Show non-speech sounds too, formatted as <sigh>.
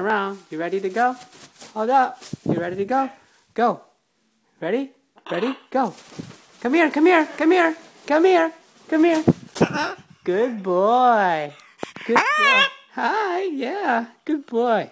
around. You ready to go? Hold up. You ready to go? Go. Ready? Ready? Go. Come here, come here, come here, come here, come here. Good boy. Good boy. <laughs> Hi, yeah, good boy.